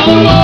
Oh,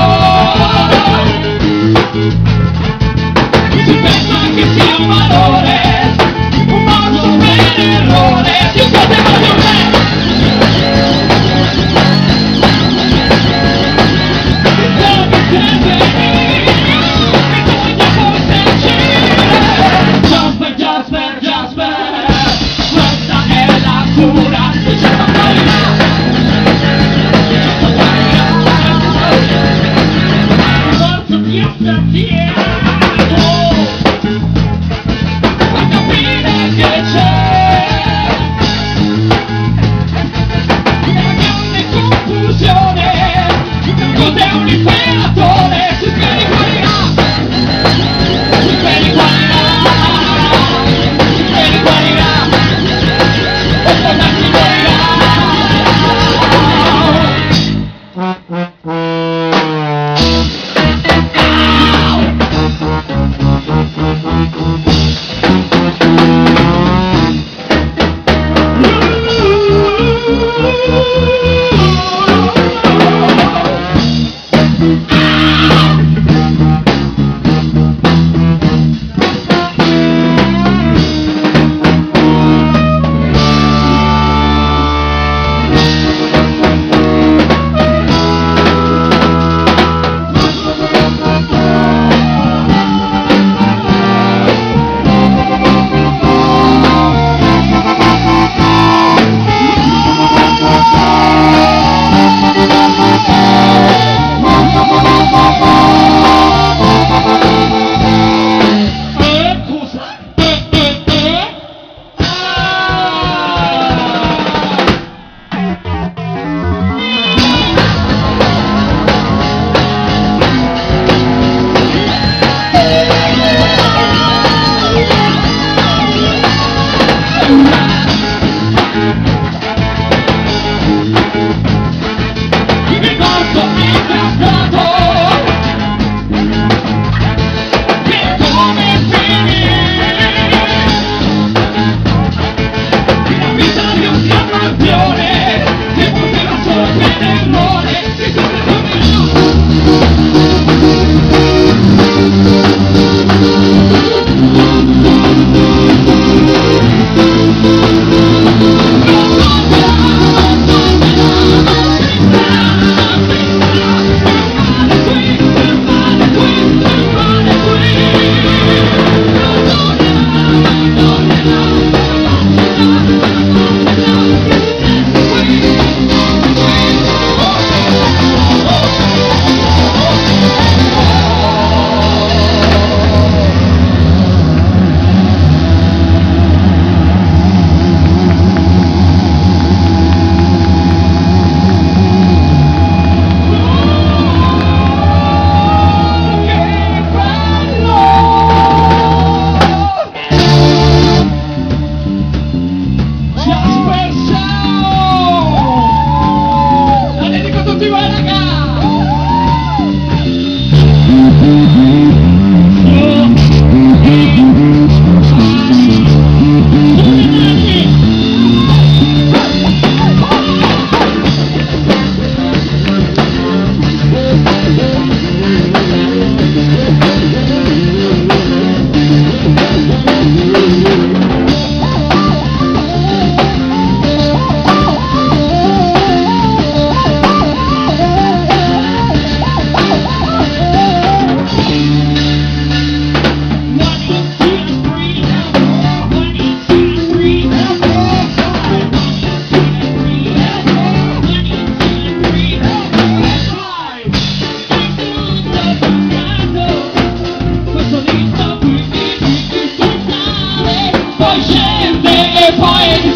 quiet